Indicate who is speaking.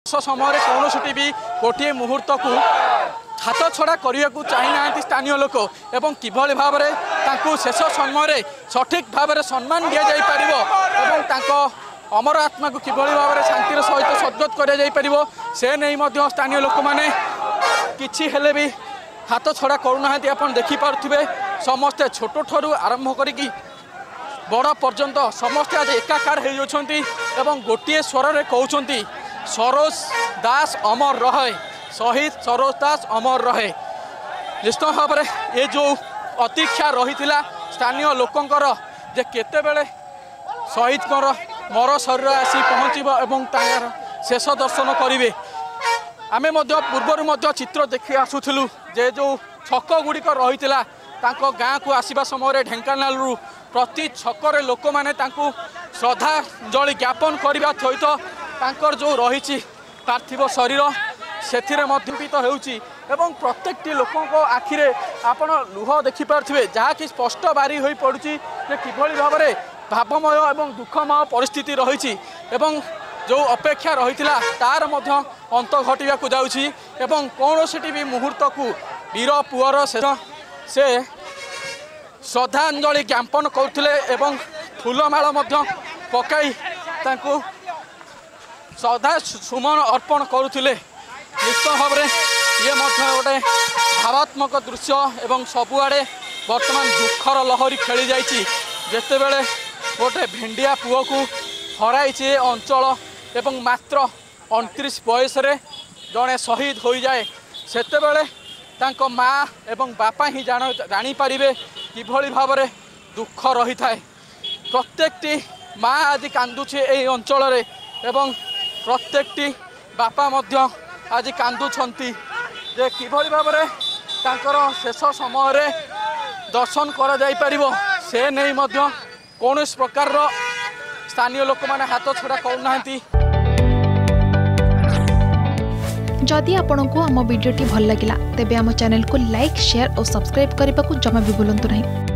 Speaker 1: ବର୍ଷ ସମୟରେ କୌଣସିଟି ବି ଗୋଟିଏ ମୁହୂର୍ତ୍ତକୁ ହାତ ଛଡ଼ା କରିବାକୁ ଚାହିଁନାହାନ୍ତି ସ୍ଥାନୀୟ ଲୋକ ଏବଂ କିଭଳି ଭାବରେ ତାଙ୍କୁ ଶେଷ ସମୟରେ ସଠିକ୍ ଭାବରେ ସମ୍ମାନ ଦିଆଯାଇପାରିବ ଏବଂ ତାଙ୍କ ଅମର ଆତ୍ମାକୁ କିଭଳି ଭାବରେ ଶାନ୍ତିର ସହିତ ସଦ୍ଗତ କରାଯାଇପାରିବ ସେ ନେଇ ମଧ୍ୟ ସ୍ଥାନୀୟ ଲୋକମାନେ କିଛି ହେଲେ ବି ହାତ ଛଡ଼ା କରୁନାହାନ୍ତି ଆପଣ ଦେଖିପାରୁଥିବେ ସମସ୍ତେ ଛୋଟଠାରୁ ଆରମ୍ଭ କରିକି ବଡ଼ ପର୍ଯ୍ୟନ୍ତ ସମସ୍ତେ ଆଜି ଏକାକାର ହୋଇଯାଉଛନ୍ତି ଏବଂ ଗୋଟିଏ ସ୍ୱରରେ କହୁଛନ୍ତି সরোজ দাস অমর রহে শহীদ সরোজ দাস অমর রহে ନିଶ୍ଚିତ ଭାବରେ ଏ ଯେଉଁ ପ୍ରତୀକ୍ଷା ରହିଥିଲା ସ୍ଥାନୀୟ ଲୋକଙ୍କର ଯେ କେତେବେଳେ ଶହୀଦଙ୍କର ମର ଶରୀର ଆସି ପହଞ୍ଚିବ ଏବଂ ତାଙ୍କର ଶେଷ ଦର୍ଶନ କରିବେ ଆମେ ମଧ୍ୟ ପୂର୍ବରୁ ମଧ୍ୟ ଚିତ୍ର ଦେଖି ଆସୁଥିଲୁ ଯେ ଯେଉଁ ଛକ ଗୁଡ଼ିକ ରହିଥିଲା ତାଙ୍କ ଗାଁକୁ ଆସିବା ସମୟରେ ଢେଙ୍କାନାଳରୁ ପ୍ରତି ଛକରେ ଲୋକମାନେ ତାଙ୍କୁ ଶ୍ରଦ୍ଧାଞ୍ଜଳି ଜ୍ଞାପନ କରିବା ସହିତ ତାଙ୍କର ଯେଉଁ ରହିଛି ପାର୍ଥିବ ଶରୀର ସେଥିରେ ମଧ୍ୟପିତ ହେଉଛି ଏବଂ ପ୍ରତ୍ୟେକଟି ଲୋକଙ୍କ ଆଖିରେ ଆପଣ ଲୁହ ଦେଖିପାରୁଥିବେ ଯାହାକି ସ୍ପଷ୍ଟ ବାରି ହୋଇପଡ଼ୁଛି ଯେ କିଭଳି ଭାବରେ ଭାବମୟ ଏବଂ ଦୁଃଖମୟ ପରିସ୍ଥିତି ରହିଛି ଏବଂ ଯେଉଁ ଅପେକ୍ଷା ରହିଥିଲା ତାର ମଧ୍ୟ ଅନ୍ତ ଘଟିବାକୁ ଯାଉଛି ଏବଂ କୌଣସିଟି ବି ମୁହୂର୍ତ୍ତକୁ ବୀର ପୁଅର ଶେଷ ସେ ଶ୍ରଦ୍ଧାଞ୍ଜଳି ଜ୍ଞାପନ କରୁଥିଲେ ଏବଂ ଫୁଲମାଳ ମଧ୍ୟ ପକାଇ ତାଙ୍କୁ শ্রদ্ধা সুমন অর্পণ করুলে নিশ্চয় ভাবে ইয়ে মধ্যে গোটে ভাবাত্মক দৃশ্য এবং সবুড়ে বর্তমান দুঃখর লহরি খেলি যাই যেতবে গোটে ভেন্ডিয়া পুয়কু হরাইছে অঞ্চল এবং মাত্র অণতিশ বয়সরে জনে শহীদ হয়ে যায় সেতবে তাঁক মা এবং বাপা হি জাঁপারে কিভাবে ভাবে দুঃখ রয়ে থাকে প্রত্যেকটি মা আজ কান্দুছে এই অঞ্চলের এবং প্রত্যেকটি বাপা মধ্য আজি কান্দুଛନ୍ତି যে কিভাবে ভাবে তাঁর শেষ সময়ের দর্শন করা যাইপার সে নেই মধ্য কৌশি প্রকার স্থানীয় লোক মানে হাত
Speaker 2: ছড়া করুনা যদি আপনার আম ভিডিওটি ভাল লাগিলা তেবে আম চ্যানেল কু লাইক সেয়ার ও সবসক্রাইব করা জমা বি ভুলতু না